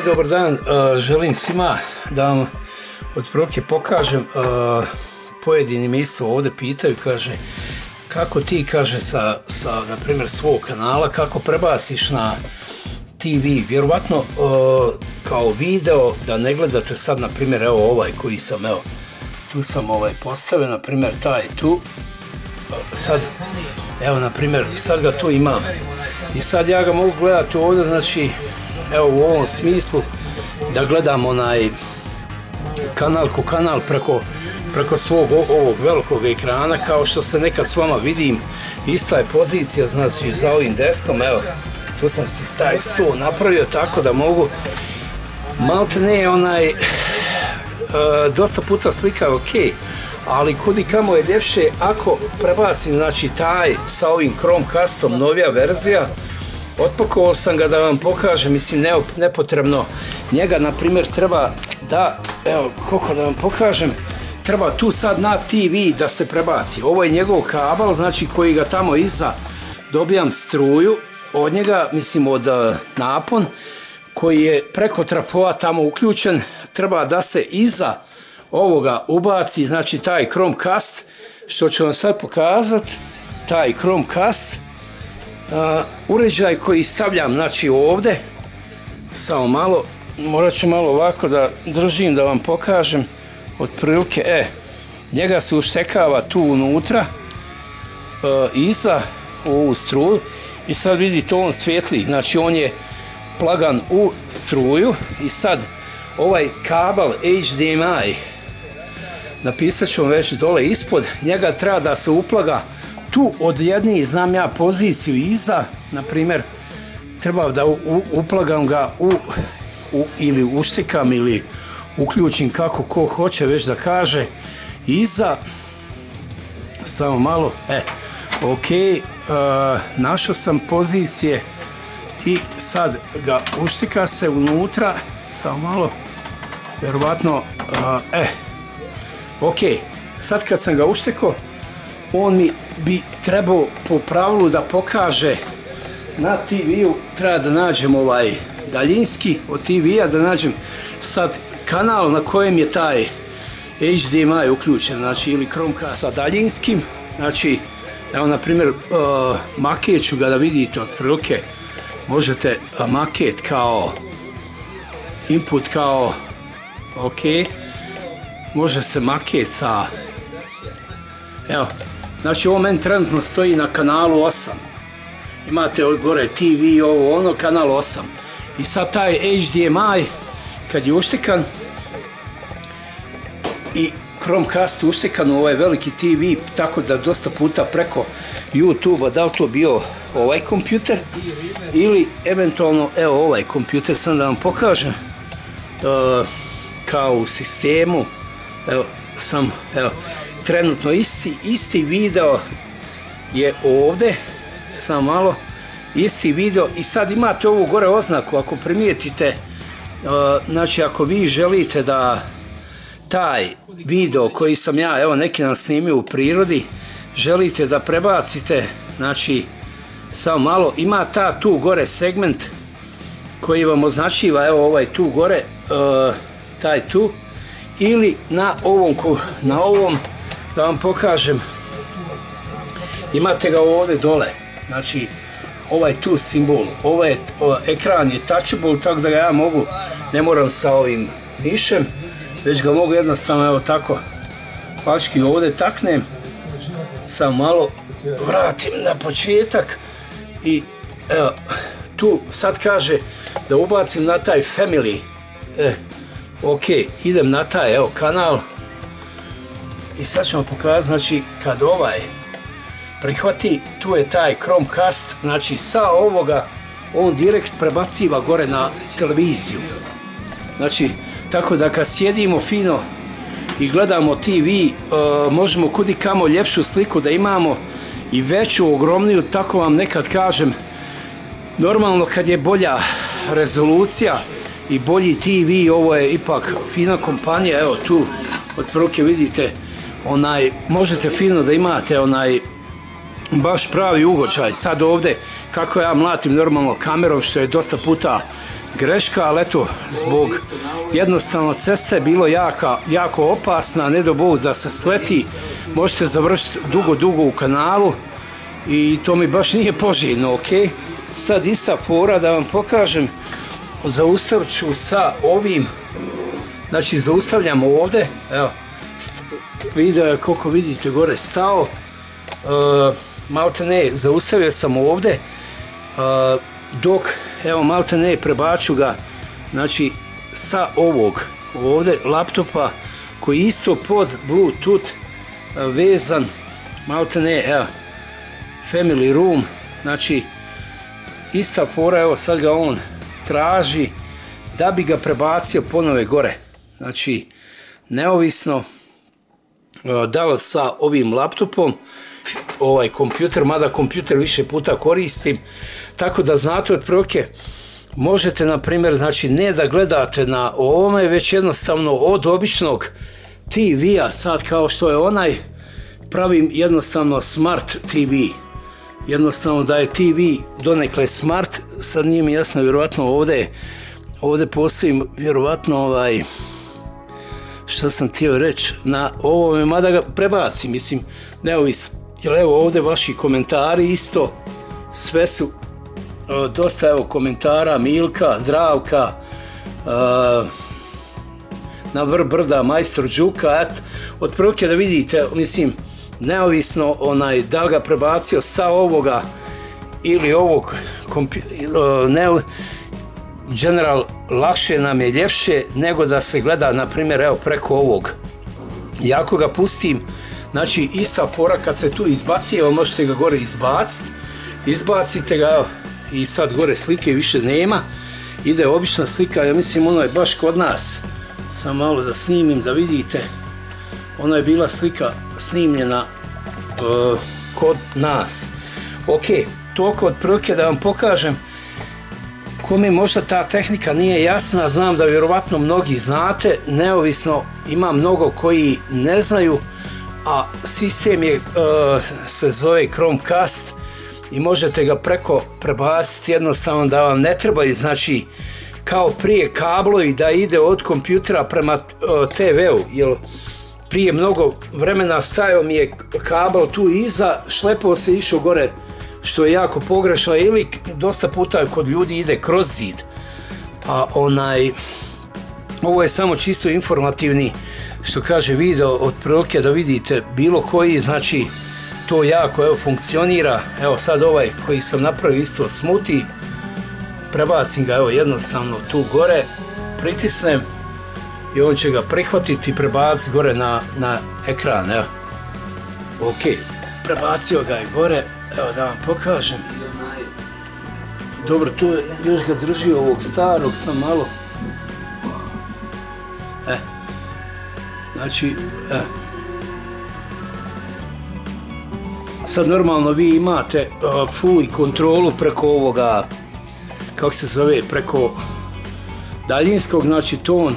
E, dobar dan, uh, želim svima da vam otprilike pokažem, uh, pojedini me isto ovdje pitaju, kaže, kako ti, kaže, sa, sa na primjer, svog kanala, kako prebaciš na TV, vjerovatno uh, kao video, da ne gledate sad, na primjer, evo ovaj koji sam, evo, tu sam ovaj postavio, na primjer, taj tu, sad, evo, na primjer, sad ga tu imam, i sad ja ga mogu gledati ovdje, znači, evo u ovom smislu da gledam onaj kanal ko kanal preko, preko svog ovog velikog ekrana kao što se nekad s vama vidim. Ista je pozicija znači za ovim deskom evo tu sam si taj sto napravio tako da mogu malte ne onaj e, dosta puta slika je ok ali kudi kamo je ljepše ako prebacim znači taj sa ovim Chromecastom novija verzija Otpakovao sam ga da vam pokažem, mislim ne, nepotrebno. Njega, na primjer, treba da, evo, koliko da vam pokažem, treba tu sad na TV da se prebaci. Ovo je njegov kabel, znači koji ga tamo iza dobijam struju od njega, mislim od uh, napon, koji je preko trafova tamo uključen, treba da se iza ovoga ubaci, znači taj Chromecast, što ću vam sad pokazati, taj Chromecast, uh, uređaj koji stavljam znači ovdje samo malo morat ću malo ovako da držim da vam pokažem otprilike e njega se uštekava tu unutra uh, iza u ovu struju i sad vidite on svijetli znači on je plagan u struju i sad ovaj kabel HDMI napisat ću vam već dole ispod njega treba da se uplaga tu od jedni znam ja poziciju iza, na primjer, treba da u, uplagam ga u, u, ili uštikam ili uključim kako ko hoće već da kaže. Iza samo malo e, ok uh, našao sam pozicije i sad ga uštika se unutra samo malo vjerovatno uh, e ok sad kad sam ga uštekao on mi bi trebao po pravilu da pokaže na TV-u treba da nađem ovaj daljinski od TV-a da nađem sad kanal na kojem je taj HDMI uključen, znači ili Chromecast. Sa daljinskim, znači evo na primjer uh, maket ću ga da vidite od prilike možete uh, maket kao input kao ok. Može se maket sa evo Znači ovo meni trenutno stoji na kanalu 8. Imate od gore TV, ovo ono, kanal 8. I sad taj HDMI, kad je uštikan, i Chromecast uštikan u ovaj veliki TV, tako da dosta puta preko YouTube-a, da li to bio ovaj kompjuter, ili eventualno, evo ovaj kompjuter, sam da vam pokažem, uh, kao u sistemu, evo, sam, evo, trenutno isti, isti video je ovdje samo malo isti video i sad imate ovu gore oznaku ako primijetite uh, znači ako vi želite da taj video koji sam ja evo neki nam snimio u prirodi želite da prebacite znači samo malo ima ta tu gore segment koji vam označiva evo ovaj tu gore uh, taj tu ili na ovom na ovom da vam pokažem. Imate ga ovdje dole. Znači ovaj tu simbol. Ovaj, ekran je touchable tako da ga ja mogu ne moram sa ovim mišem već ga mogu jednostavno evo tako pački ovdje taknem sam malo vratim na početak i evo tu sad kaže da ubacim na taj family. E, ok idem na taj evo kanal i sad ćemo pokazati, znači kad ovaj prihvati, tu je taj Chromecast, znači sa ovoga on direkt prebaciva gore na televiziju. Znači, tako da kad sjedimo fino i gledamo TV, uh, možemo kudi kamo ljepšu sliku da imamo i veću, ogromniju, tako vam nekad kažem, normalno kad je bolja rezolucija i bolji TV, ovo je ipak fina kompanija, evo tu otprilike vidite, onaj, možete fino da imate onaj baš pravi ugočaj. Sad ovdje, kako ja mlatim normalno kamerom, što je dosta puta greška, ali eto, zbog jednostavno cesta je bilo jaka, jako opasna, ne do Bog da se sleti, možete završiti dugo, dugo u kanalu i to mi baš nije poželjno, ok? Sad ista fora da vam pokažem, zaustavit ću sa ovim, znači zaustavljam ovde, evo, video je koliko vidite gore stao, uh, malte ne, zaustavio sam ovde, uh, dok, evo malte ne, prebaču ga, znači sa ovog ovde laptopa koji isto pod bluetooth uh, vezan, malte ne, evo, family room, znači ista fora, evo sad ga on traži da bi ga prebacio ponove gore. Znači, neovisno da li sa ovim laptopom, ovaj kompjuter, mada kompjuter više puta koristim, tako da znate od prilike, možete na primjer, znači ne da gledate na ovome, već jednostavno od običnog TV-a, sad kao što je onaj, pravim jednostavno smart TV jednostavno da je TV donekle smart, sad nije mi jasno, vjerovatno ovde, ovde postoji vjerovatno ovaj, šta sam htio reći, na ovome, mada ga prebaci, mislim, neovisno, jer evo ovde vaši komentari isto, sve su, o, dosta evo komentara, Milka, Zdravka, o, na vrh brda, majstor Đuka, eto, od prvke da vidite, mislim, neovisno onaj da ga prebacio sa ovoga ili ovog ne general lakše nam je ljepše nego da se gleda na primjer evo preko ovog. Jako ga pustim znači ista fora kad se tu izbaci evo možete ga gore izbaciti izbacite ga evo, i sad gore slike više nema. Ide obična slika ja mislim ono je baš kod nas. Sam malo da snimim da vidite. Ona je bila slika snimljena uh, kod nas. Ok, toliko od prilike da vam pokažem kome možda ta tehnika nije jasna, znam da vjerovatno mnogi znate, neovisno ima mnogo koji ne znaju, a sistem je, uh, se zove Chromecast i možete ga preko prebaciti jednostavno da vam ne treba znači kao prije kablovi da ide od kompjutera prema uh, TV-u, jer prije mnogo vremena stajao mi je kabel tu iza, šlepao se išao gore, što je jako pogrešno, ili dosta puta kod ljudi ide kroz zid. Pa onaj, ovo je samo čisto informativni, što kaže video od prilike da vidite bilo koji, znači to jako evo, funkcionira. Evo sad ovaj koji sam napravio isto smuti, prebacim ga evo jednostavno tu gore, pritisnem, i on će ga prihvatiti i prebaciti gore na, na ekran, evo. Ok, prebacio ga je gore, evo da vam pokažem. Dobro, tu još ga drži ovog starog, sam malo. E, znači, e. Sad normalno vi imate uh, full kontrolu preko ovoga, kako se zove, preko daljinskog, znači ton,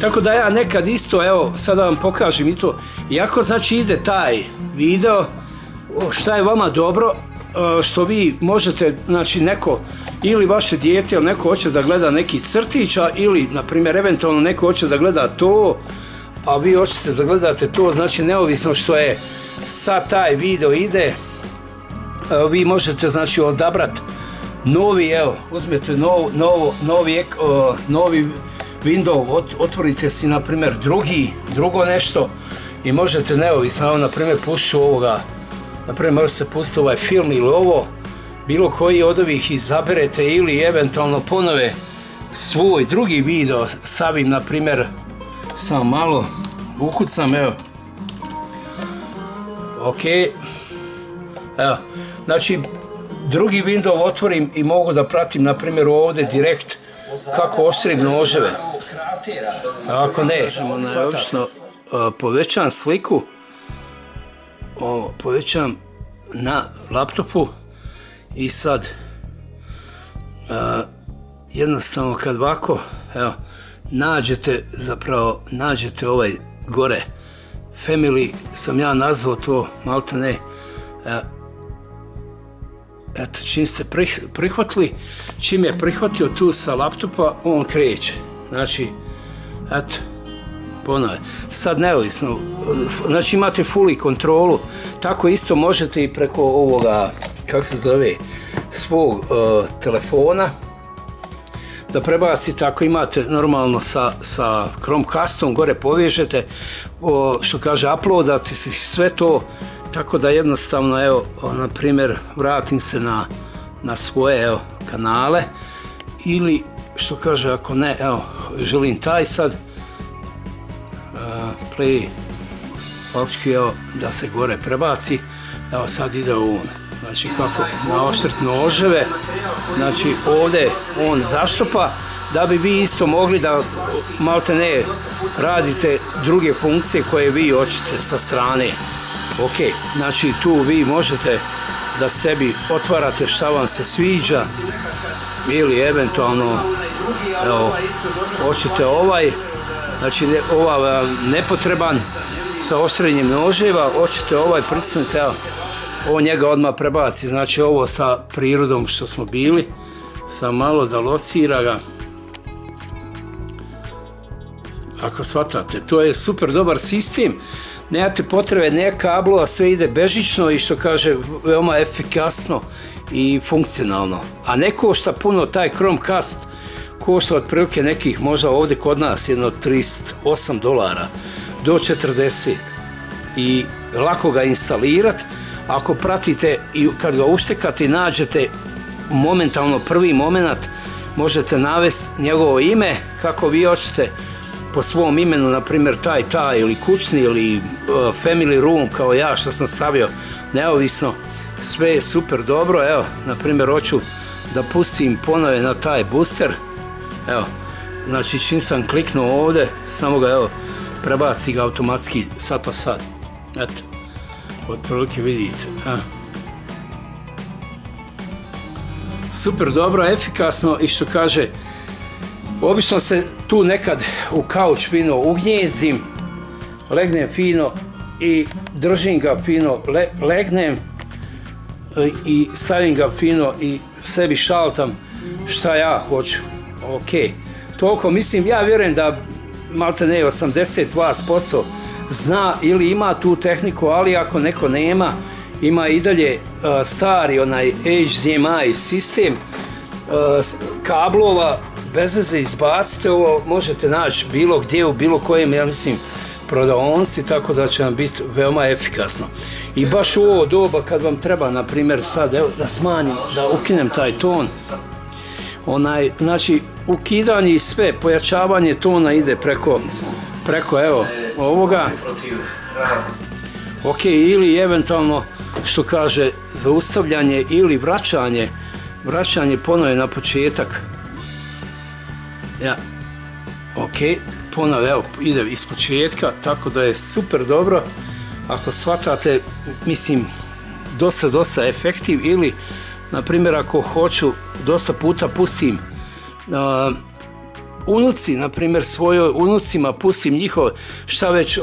Tako da ja nekad isto, evo, sad da vam pokažem i to, iako znači ide taj video, šta je vama dobro, e, što vi možete, znači neko, ili vaše dijete, ili neko hoće da gleda neki crtića, ili, na primjer, eventualno neko hoće da gleda to, a vi hoćete da gledate to, znači neovisno što je sa taj video ide, e, vi možete, znači, odabrati novi, evo, uzmete novo, novo, novi, novi window, otvorite si na primjer drugi, drugo nešto i možete neovisno, na primjer pušću ovoga, na primjer možete se pustiti ovaj film ili ovo, bilo koji od ovih izaberete ili eventualno ponove svoj drugi video stavim na primjer samo malo ukucam evo. Ok. Evo znači drugi window otvorim i mogu da pratim na primjer ovdje direkt kako oštrim noževe. Ako ne obično povećam sliku ovo povećam na laptopu i sad a, jednostavno kad ovako evo nađete zapravo nađete ovaj gore. Family sam ja nazvao to malte ne e, eto čim ste prihvatili čim je prihvatio tu sa laptopa on kreće znači eto ponove. Sad neovisno, znači imate fully kontrolu, tako isto možete i preko ovoga, kako se zove, svog uh, telefona, da prebacite ako imate normalno sa, sa Chromecastom gore povežete što kaže uploadate si sve to tako da jednostavno evo na primjer vratim se na, na svoje evo, kanale. Ili što kaže ako ne evo želim taj sad uh, play opčki evo da se gore prebaci. Evo sad ide u znači kako naoštrt noževe. Znači ovdje on zaštopa da bi vi isto mogli da malte ne radite druge funkcije koje vi hoćete sa strane ok, znači tu vi možete da sebi otvarate šta vam se sviđa ili eventualno evo, hoćete ovaj znači ova nepotreban sa ostrenjem noževa hoćete ovaj prisnete evo on njega odmah prebaci, znači ovo sa prirodom što smo bili, sa malo da locira ga. Ako shvatate, to je super dobar sistem, nemate potrebe, ne kablova, sve ide bežično i što kaže veoma efikasno i funkcionalno. A ne košta puno taj Chromecast, košta otprilike nekih možda ovdje kod nas jedno 38 dolara do 40 i lako ga instalirati ako pratite i kad ga uštekate i nađete momentalno prvi moment možete navesti njegovo ime kako vi hoćete po svom imenu, na primjer taj, taj ili kućni ili uh, family room kao ja što sam stavio neovisno sve je super dobro evo, na primjer hoću da pustim ponove na taj booster evo, znači čim sam kliknuo ovdje samo ga evo prebaci ga automatski sad pa sad eto otprilike vidite. A. Super dobro, efikasno i što kaže, obično se tu nekad u kauč fino ugnjezdim, legnem fino i držim ga fino, le, legnem i stavim ga fino i sebi šaltam šta ja hoću. Ok, toliko mislim, ja vjerujem da malte ne 80 vas posto zna ili ima tu tehniku, ali ako neko nema, ima i dalje uh, stari onaj HDMI sistem uh, kablova, bez veze izbacite ovo, možete naći bilo gdje u bilo kojem, ja mislim, prodavonci, tako da će vam biti veoma efikasno. I baš u ovo doba kad vam treba, na primjer, sad, evo, da smanjim, da ukinem taj ton, onaj, znači, ukidanje i sve, pojačavanje tona ide preko, preko, evo, ovoga. Ok, ili eventualno što kaže zaustavljanje ili vraćanje vraćanje ponovo na početak ja. Ok, ponovo evo ide iz početka tako da je super dobro. Ako shvatate mislim dosta dosta efektiv ili na primjer ako hoću dosta puta pustim uh, unuci, na primjer, svojoj unucima, pustim njihov šta već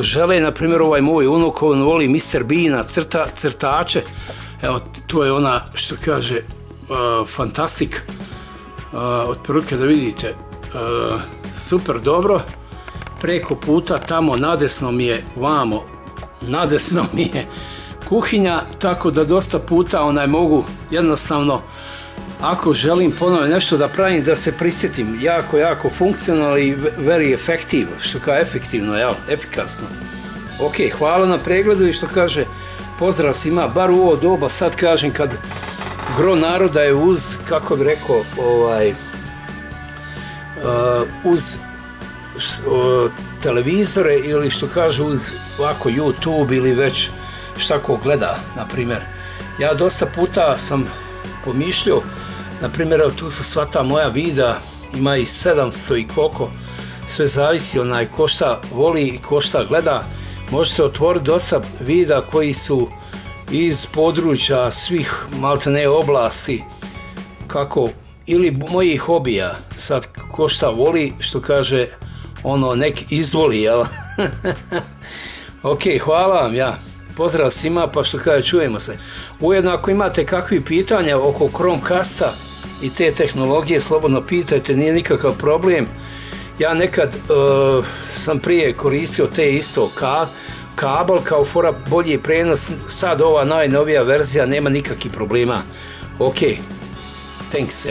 žele, na primjer, ovaj moj unuk, on voli Mr. Beana, crta, crtače, evo, to je ona što kaže uh, fantastik, otprilike da vidite, uh, super dobro, preko puta tamo nadesno mi je, vamo, nadesno mi je kuhinja, tako da dosta puta onaj mogu jednostavno ako želim ponovo nešto da pravim, da se prisjetim. Jako, jako funkcionalno i very efektivno, što kao efektivno, jel, efikasno. Ok, hvala na pregledu i što kaže, pozdrav svima, bar u ovo doba, sad kažem kad gro naroda je uz, kako bi rekao, ovaj, uh, uz uh, televizore ili što kaže uz ovako YouTube ili već šta ko gleda, na primjer. Ja dosta puta sam pomišljao Na primjer, tu su sva ta moja vida, ima i 700 i koliko, sve zavisi onaj ko šta voli i ko šta gleda. Možete otvoriti dosta vida koji su iz područja svih maltene oblasti, kako ili mojih hobija, sad ko šta voli, što kaže ono nek izvoli, jel? ok, hvala vam ja. Pozdrav svima, pa što kaže, čujemo se. Ujedno ako imate kakvi pitanja oko Chromecasta i te tehnologije, slobodno pitajte, nije nikakav problem. Ja nekad uh, sam prije koristio te isto ka, kabel kao fora bolji prenos, sad ova najnovija verzija nema nikakvih problema. Ok, thanks.